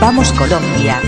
Vamos Colombia.